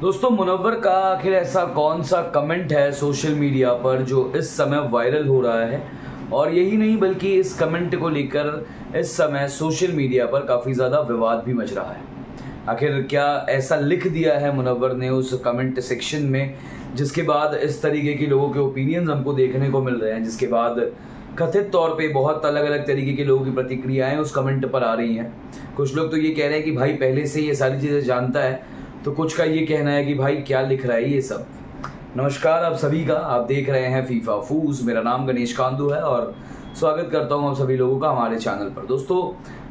दोस्तों, मुनव्वर का आखिर ऐसा कौन सा कमेंट है सोशल मीडिया पर जो इस समय वायरल हो रहा है? और यही नहीं, बल्कि इस कमेंट को लेकर इस समय सोशल मीडिया पर काफ़ी ज़्यादा विवाद भी मच रहा है। आखिर क्या ऐसा लिख दिया है मुनव्वर ने उस कमेंट सेक्शन में, जिसके बाद इस तरीके के लोगों के ओपिनियंस हमको देखने को मिल रहे हैं, जिसके बाद कथित तौर पे बहुत अलग अलग तरीके के लोगों की प्रतिक्रियाएँ उस कमेंट पर आ रही हैं। कुछ लोग तो ये कह रहे हैं कि भाई, पहले से ये सारी चीज़ें जानता है तो कुछ का ये कहना है कि भाई, क्या लिख रहा है ये सब? नमस्कार आप सभी का, आप देख रहे हैं फीफा फूज। मेरा नाम गणेश कांदू है और स्वागत करता हूँ आप सभी लोगों का हमारे चैनल पर। दोस्तों,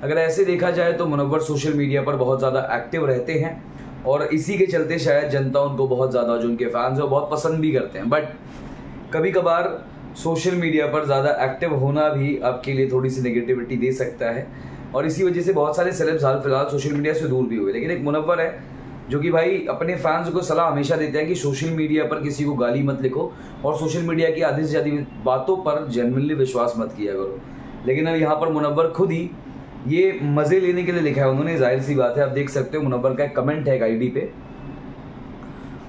अगर ऐसे देखा जाए तो मुनव्वर सोशल मीडिया पर बहुत ज़्यादा एक्टिव रहते हैं और इसी के चलते शायद जनता उनको बहुत ज़्यादा, जो उनके फैंस हैं बहुत पसंद भी करते हैं। बट कभी कभार सोशल मीडिया पर ज़्यादा एक्टिव होना भी आपके लिए थोड़ी सी नेगेटिविटी दे सकता है और इसी वजह से बहुत सारे सेलेब्स हाल फ़िलहाल सोशल मीडिया से दूर भी हुए। लेकिन एक मुनव्वर है जो कि भाई अपने फैंस को सलाह हमेशा देते हैं कि सोशल मीडिया पर किसी को गाली मत लिखो और सोशल मीडिया की आधी से ज़्यादा बातों पर जेनवनली विश्वास मत किया करो। लेकिन अब यहाँ पर मुनव्वर खुद ही ये मज़े लेने के लिए लिखा है उन्होंने, ज़ाहिर सी बात है, आप देख सकते हो मुनव्वर का एक कमेंट है एक आई पे।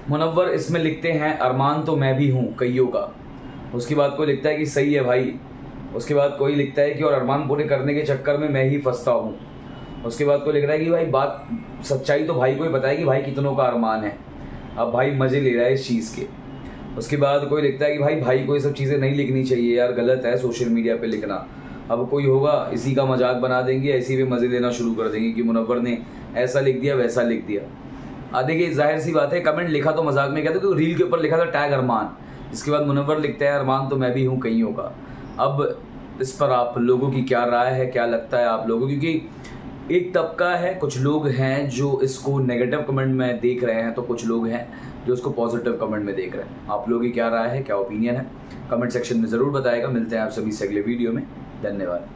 मुनव्वर इसमें लिखते हैं, अरमान तो मैं भी हूँ, कईयों का। उसके बाद कोई लिखता है कि सही है भाई। उसके बाद कोई लिखता है कि और अरमान पूरे करने के चक्कर में मैं ही फंसता हूँ। उसके बाद कोई लिख रहा है कि भाई बात सच्चाई तो भाई को ही बताया कि भाई कितनों का अरमान है। अब भाई मज़े ले रहा है इस चीज़ के। उसके बाद कोई लिखता है कि भाई भाई को ये सब चीज़ें नहीं लिखनी चाहिए यार, गलत है सोशल मीडिया पे लिखना। अब कोई होगा, इसी का मज़ाक बना देंगे इसी पे मज़े लेना शुरू कर देंगे कि मुनव्वर ने ऐसा लिख दिया, वैसा लिख दिया। देखिए, ज़ाहिर सी बात है, कमेंट लिखा तो मज़ाक में, कहते तो रील के ऊपर लिखा था टैग अरमान। इसके बाद मुनव्वर लिखता है, अरमान तो मैं भी हूँ कहीं होगा अब इस पर आप लोगों की क्या राय है, क्या लगता है आप लोगों? क्योंकि एक तबका है, कुछ लोग हैं जो इसको नेगेटिव कमेंट में देख रहे हैं तो कुछ लोग हैं जो इसको पॉजिटिव कमेंट में देख रहे हैं। आप लोगों की क्या राय है, क्या ओपिनियन है? कमेंट सेक्शन में ज़रूर बताएगा। मिलते हैं आप सभी से अगले वीडियो में। धन्यवाद।